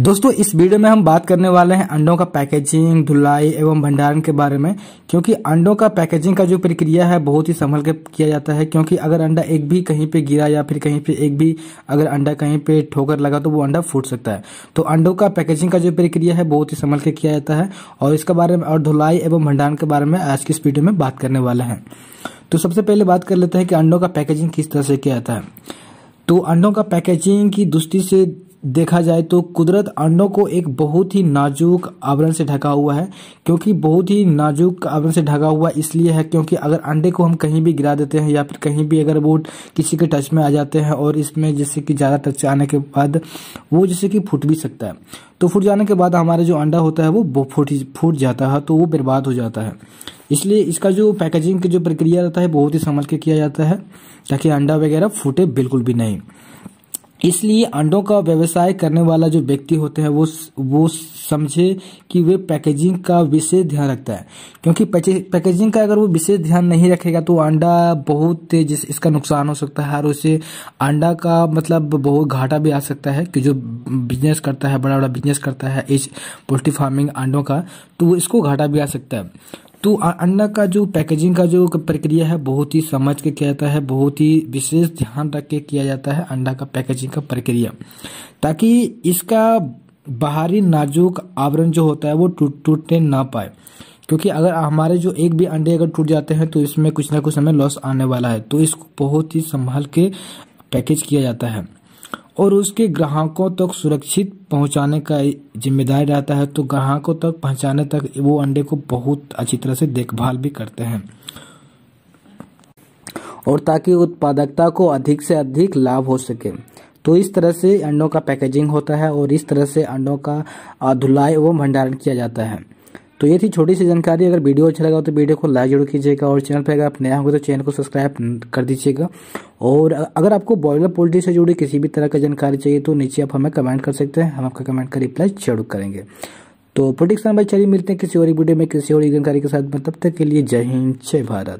दोस्तों, इस वीडियो में हम बात करने वाले हैं अंडों का पैकेजिंग धुलाई एवं भंडारण के बारे में, क्योंकि अंडों का पैकेजिंग का जो प्रक्रिया है, बहुत ही संभल के किया जाता है, क्योंकि अगर अंडा एक भी कहीं पे गिरा या फिर कहीं पे एक भी अगर अंडा कहीं पे ठोकर लगा तो वो अंडा फूट सकता है। तो अंडों का पैकेजिंग का जो प्रक्रिया है, बहुत ही संभल के किया जाता है, और इसके बारे में, और धुलाई एवं भंडारण के बारे में आज की इस वीडियो में बात करने वाले हैं। तो सबसे पहले बात कर लेते हैं कि अंडों का पैकेजिंग किस तरह से किया जाता है। तो अंडों का पैकेजिंग की दृष्टि से देखा जाए तो कुदरत अंडों को एक बहुत ही नाजुक आवरण से ढका हुआ है, क्योंकि बहुत ही नाजुक आवरण से ढका हुआ इसलिए है क्योंकि अगर अंडे को हम कहीं भी गिरा देते हैं या फिर कहीं भी अगर वो किसी के टच में आ जाते हैं और इसमें जैसे कि ज़्यादा टच आने के बाद वो जैसे कि फूट भी सकता है तो फूट जाने के बाद हमारा जो अंडा होता है वो फूट फूट जाता है तो वो बर्बाद हो जाता है। इसलिए इसका जो पैकेजिंग की जो प्रक्रिया रहता है बहुत ही संभल के किया जाता है, ताकि अंडा वगैरह फूटे बिल्कुल भी नहीं। इसलिए अंडों का व्यवसाय करने वाला जो व्यक्ति होते हैं, वो वो समझे कि वे पैकेजिंग का विशेष ध्यान रखता है। क्योंकि पैकेजिंग का अगर वो विशेष ध्यान नहीं रखेगा तो अंडा बहुत जिस, इसका नुकसान हो सकता है, और उसे अंडा का मतलब बहुत घाटा भी आ सकता है, कि जो बिज़नेस करता है बड़ा बड़ा बिज़नेस करता है, इस पोल्ट्री फ़ार्मिंग अंडों का तो इसको घाटा भी आ सकता है। तो अंडा का जो पैकेजिंग का जो प्रक्रिया है, बहुत ही समझ के किया जाता है, बहुत ही विशेष ध्यान रख के किया जाता है अंडा का पैकेजिंग का प्रक्रिया। ताकि इसका बाहरी नाजुक आवरण जो होता है, वो टूट, टूटने ना पाए। क्योंकि अगर हमारे जो एक भी अंडे अगर टूट जाते हैं तो इसमें कुछ ना कुछ हमें लॉस आने वाला है। तो इसको बहुत ही संभाल के पैकेज किया जाता है। और उसके ग्राहकों तक सुरक्षित पहुँचाने का ज़िम्मेदारी रहता है तो ग्राहकों तक पहुँचाने तक वो अंडे को बहुत अच्छी तरह से देखभाल भी करते हैं। और ताकि उत्पादकता को अधिक से अधिक लाभ हो सके। तो इस तरह से अंडों का पैकेजिंग होता है और इस तरह से अंडों का धुलाई एवं भंडारण किया जाता है। तो ये थी छोटी सी जानकारी। अगर वीडियो अच्छा लगा तो वीडियो को लाइक ज़रूर कीजिएगा और चैनल पर अगर आप नया होंगे तो चैनल को सब्सक्राइब कर दीजिएगा। और अगर आपको बॉयलर पोल्ट्री से जुड़ी किसी भी तरह का जानकारी चाहिए तो नीचे आप हमें कमेंट कर सकते हैं। हम आपका कमेंट का रिप्लाई ज़रूर करेंगे। तो प्रोटिक्स भाई चलिए मिलते हैं किसी और वीडियो में, किसी और जानकारी के साथ। तब तक के लिए जय हिंद, जय भारत।